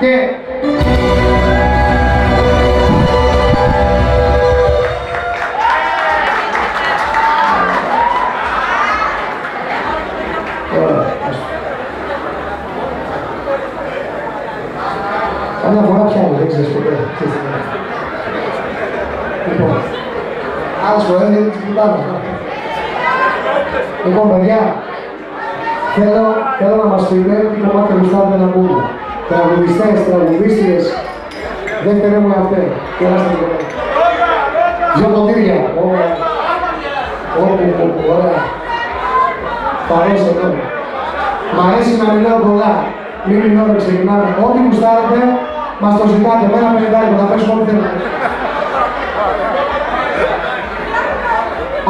και... Καμιά φορά πιάνει, δεν ξέρεις ποτέ. Λοιπόν, άλλες φορές δεν τις κοιτάμε. Λοιπόν, παιδιά, θέλω, θέλω να μας πείτε τι κομμάτι γουστάρετε να πούμε. Τραγουδιστές, τραγουδίστριες, δεν περίμενα αυτέ. Κεράστε το. Δυο ποτήρια. Ωραία. Ωραία. Παρέσει εδώ. Μ' αρέσει να μιλάω πολλά. Μην μιλάω να ξεκινάμε. Ό,τι γουστάρετε, μας το ζητάτε. Με ένα πενιντάρικο, θα πέσουμε ό,τι θέλετε.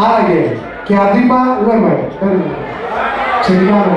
Άραγε, και αντίπα λέμε. Ξεκινάμε.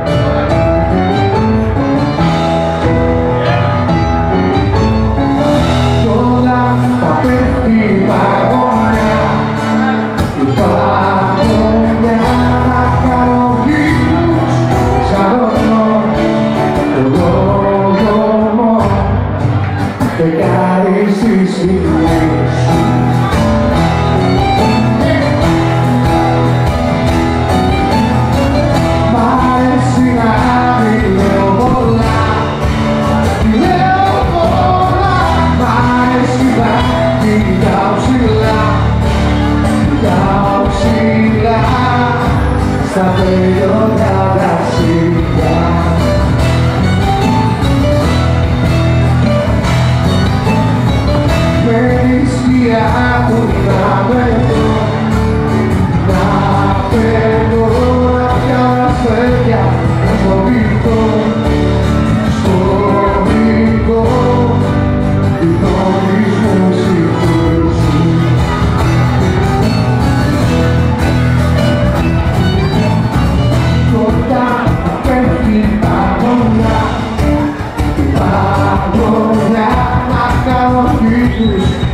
그럼 다 같이 Jewish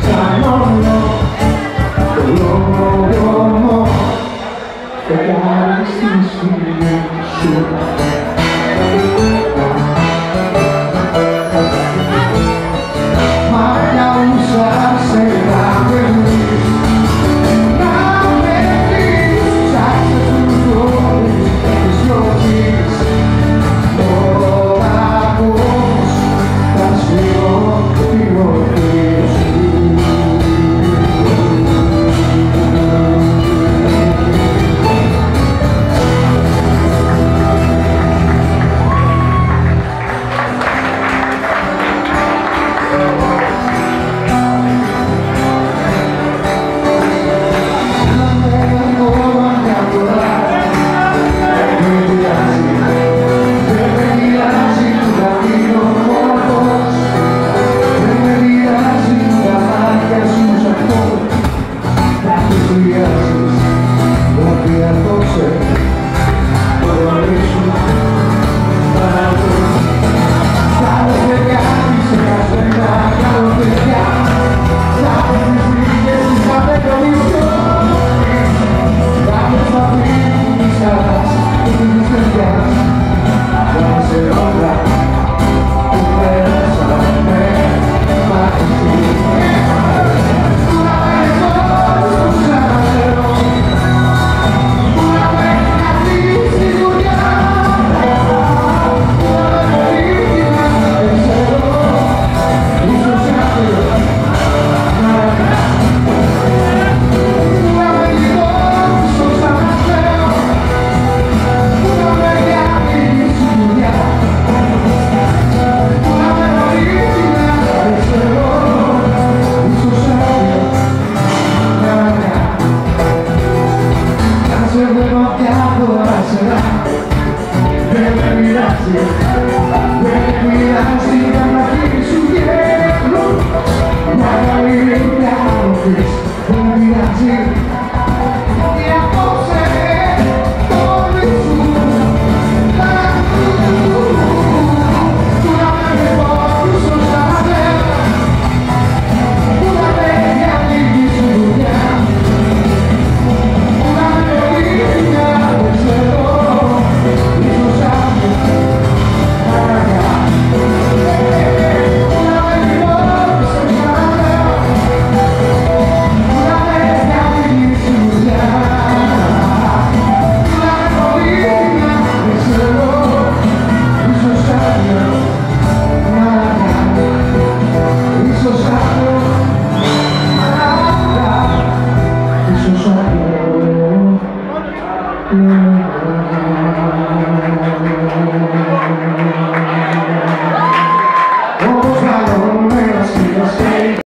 Thank you.